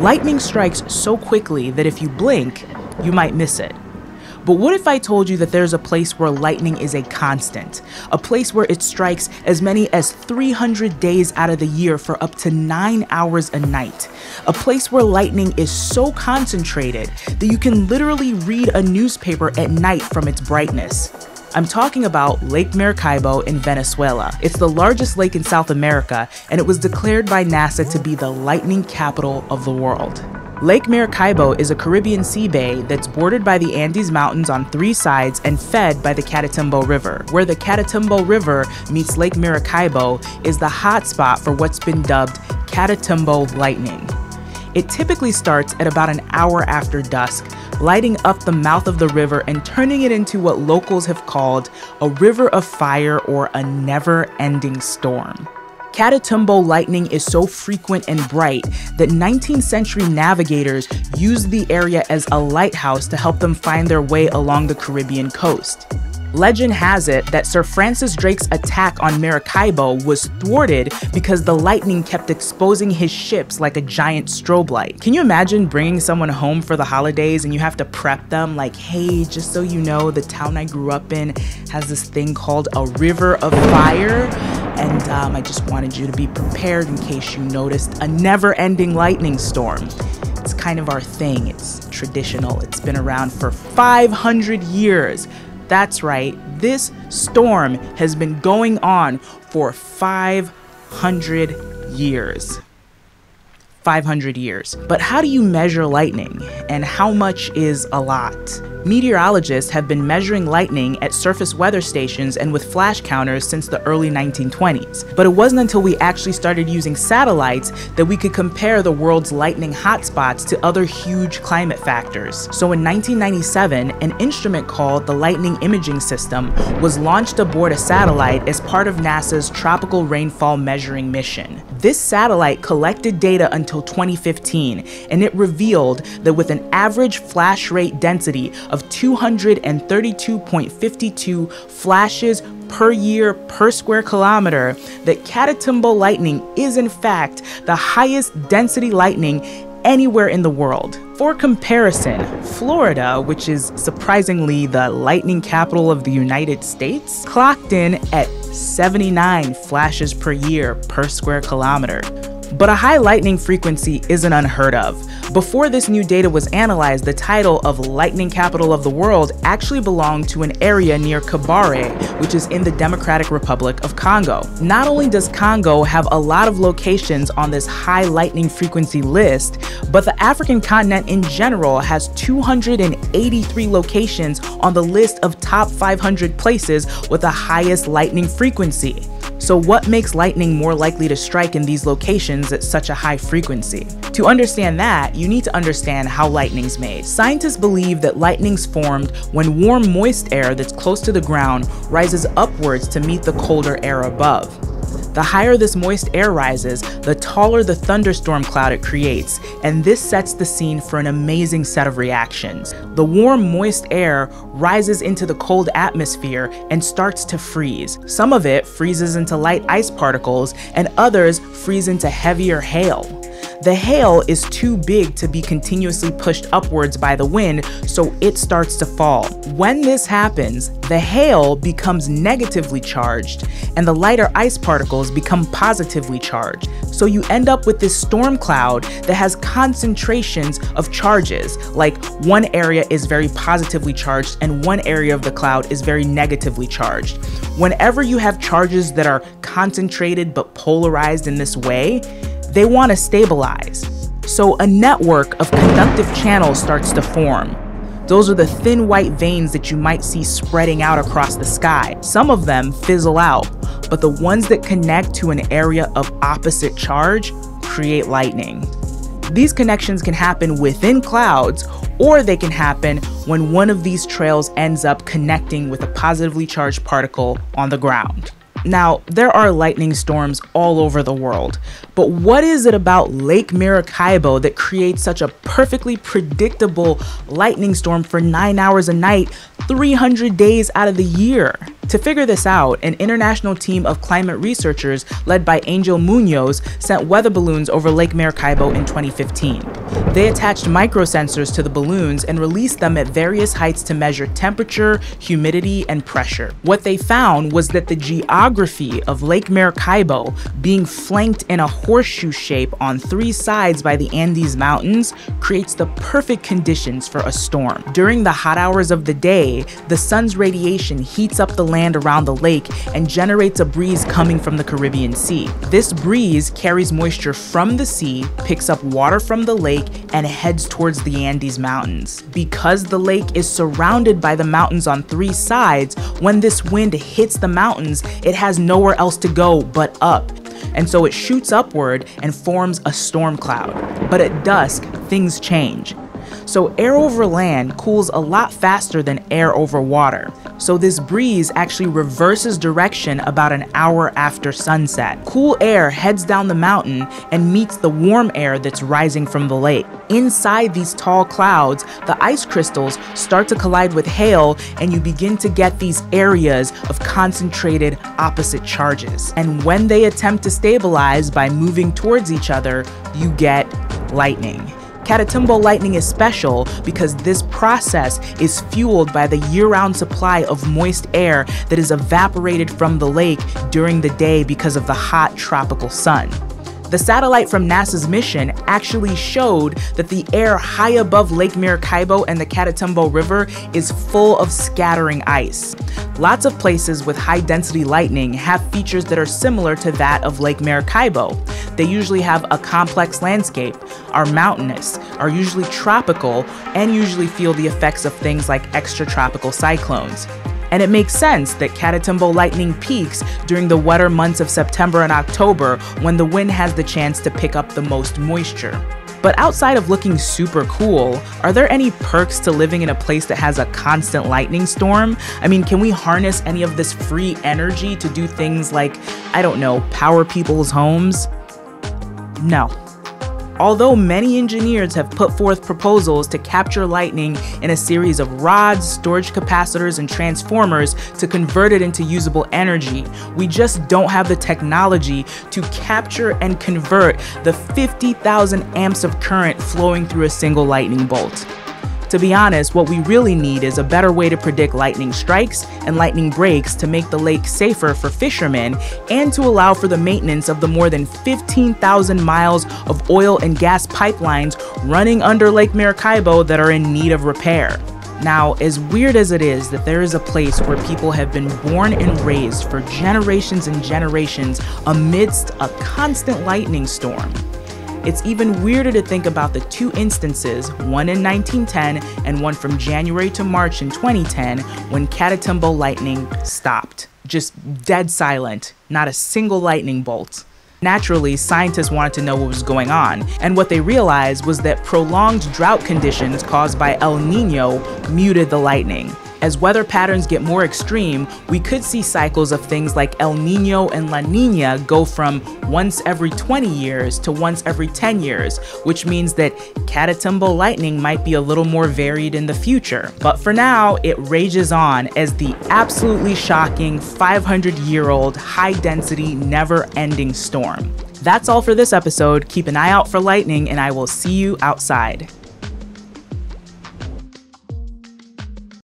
Lightning strikes so quickly that if you blink, you might miss it. But what if I told you that there's a place where lightning is a constant? A place where it strikes as many as 300 days out of the year for up to 9 hours a night. A place where lightning is so concentrated that you can literally read a newspaper at night from its brightness. I'm talking about Lake Maracaibo in Venezuela. It's the largest lake in South America, and it was declared by NASA to be the lightning capital of the world. Lake Maracaibo is a Caribbean sea bay that's bordered by the Andes Mountains on three sides and fed by the Catatumbo River. Where the Catatumbo River meets Lake Maracaibo is the hotspot for what's been dubbed Catatumbo lightning. It typically starts at about an hour after dusk, lighting up the mouth of the river and turning it into what locals have called a river of fire or a never ending storm. Catatumbo lightning is so frequent and bright that 19th century navigators used the area as a lighthouse to help them find their way along the Caribbean coast. Legend has it that Sir Francis Drake's attack on Maracaibo was thwarted because the lightning kept exposing his ships like a giant strobe light. Can you imagine bringing someone home for the holidays and you have to prep them like, hey, just so you know, the town I grew up in has this thing called a river of fire? and um, I just wanted you to be prepared in case you noticed a never ending lightning storm. It's kind of our thing, it's traditional, it's been around for 500 years. That's right, this storm has been going on for 500 years. 500 years. But how do you measure lightning? And how much is a lot? Meteorologists have been measuring lightning at surface weather stations and with flash counters since the early 1920s. But it wasn't until we actually started using satellites that we could compare the world's lightning hotspots to other huge climate factors. So in 1997, an instrument called the Lightning Imaging System was launched aboard a satellite as part of NASA's Tropical Rainfall Measuring Mission. This satellite collected data until 2015, and it revealed that with an average flash rate density of 232.52 flashes per year per square kilometer, that Catatumbo lightning is in fact the highest density lightning anywhere in the world. For comparison, Florida, which is surprisingly the lightning capital of the United States, clocked in at 79 flashes per year per square kilometer. But a high lightning frequency isn't unheard of. Before this new data was analyzed, the title of Lightning Capital of the World actually belonged to an area near Kabare, which is in the Democratic Republic of Congo. Not only does Congo have a lot of locations on this high lightning frequency list, but the African continent in general has 283 locations on the list of top 500 places with the highest lightning frequency. So, what makes lightning more likely to strike in these locations at such a high frequency? To understand that, you need to understand how lightning's made. Scientists believe that lightning's formed when warm, moist air that's close to the ground rises upwards to meet the colder air above. The higher this moist air rises, the taller the thunderstorm cloud it creates, and this sets the scene for an amazing set of reactions. The warm, moist air rises into the cold atmosphere and starts to freeze. Some of it freezes into light ice particles, and others freeze into heavier hail. The hail is too big to be continuously pushed upwards by the wind, so it starts to fall. When this happens, the hail becomes negatively charged, and the lighter ice particles become positively charged. So you end up with this storm cloud that has concentrations of charges, like one area is very positively charged and one area of the cloud is very negatively charged. Whenever you have charges that are concentrated but polarized in this way, they want to stabilize. So a network of conductive channels starts to form. Those are the thin white veins that you might see spreading out across the sky. Some of them fizzle out, but the ones that connect to an area of opposite charge create lightning. These connections can happen within clouds, or they can happen when one of these trails ends up connecting with a positively charged particle on the ground. Now, there are lightning storms all over the world, But what is it about Lake Maracaibo that creates such a perfectly predictable lightning storm for nine hours a night, 300 days out of the year? To figure this out, an international team of climate researchers led by Angel Munoz sent weather balloons over Lake Maracaibo in 2015. They attached microsensors to the balloons and released them at various heights to measure temperature, humidity, and pressure. What they found was that the geography of Lake Maracaibo, being flanked in a horseshoe shape on three sides by the Andes Mountains, creates the perfect conditions for a storm. During the hot hours of the day, the sun's radiation heats up the land land around the lake and generates a breeze coming from the Caribbean Sea. This breeze carries moisture from the sea, picks up water from the lake, and heads towards the Andes Mountains. Because the lake is surrounded by the mountains on three sides, when this wind hits the mountains, it has nowhere else to go but up and so it shoots upward and forms a storm cloud. But at dusk, things change. So air over land cools a lot faster than air over water. So this breeze actually reverses direction about an hour after sunset. Cool air heads down the mountain and meets the warm air that's rising from the lake. Inside these tall clouds, the ice crystals start to collide with hail and you begin to get these areas of concentrated opposite charges. And when they attempt to stabilize by moving towards each other, you get lightning. Catatumbo lightning is special because this process is fueled by the year round supply of moist air that is evaporated from the lake during the day because of the hot tropical sun. The satellite from NASA's mission actually showed that the air high above Lake Maracaibo and the Catatumbo River is full of scattering ice. Lots of places with high density lightning have features that are similar to that of Lake Maracaibo. They usually have a complex landscape, are mountainous, are usually tropical, and usually feel the effects of things like extratropical cyclones. And it makes sense that Catatumbo lightning peaks during the wetter months of September and October when the wind has the chance to pick up the most moisture. But outside of looking super cool, are there any perks to living in a place that has a constant lightning storm? I mean, can we harness any of this free energy to do things like, I don't know, power people's homes? No. Although many engineers have put forth proposals to capture lightning in a series of rods, storage capacitors, and transformers to convert it into usable energy, we just don't have the technology to capture and convert the 50,000 amps of current flowing through a single lightning bolt. To be honest, what we really need is a better way to predict lightning strikes and lightning breaks to make the lake safer for fishermen and to allow for the maintenance of the more than 15,000 miles of oil and gas pipelines running under Lake Maracaibo that are in need of repair. Now, as weird as it is that there is a place where people have been born and raised for generations and generations amidst a constant lightning storm, it's even weirder to think about the two instances, one in 1910 and one from January to March in 2010, when Catatumbo lightning stopped. Just dead silent, not a single lightning bolt. Naturally, scientists wanted to know what was going on, and what they realized was that prolonged drought conditions caused by El Nino muted the lightning. As weather patterns get more extreme, we could see cycles of things like El Nino and La Nina go from once every 20 years to once every 10 years, which means that Catatumbo lightning might be a little more varied in the future. But for now, it rages on as the absolutely shocking 500 year old, high density, never ending storm. That's all for this episode. Keep an eye out for lightning, and I will see you outside.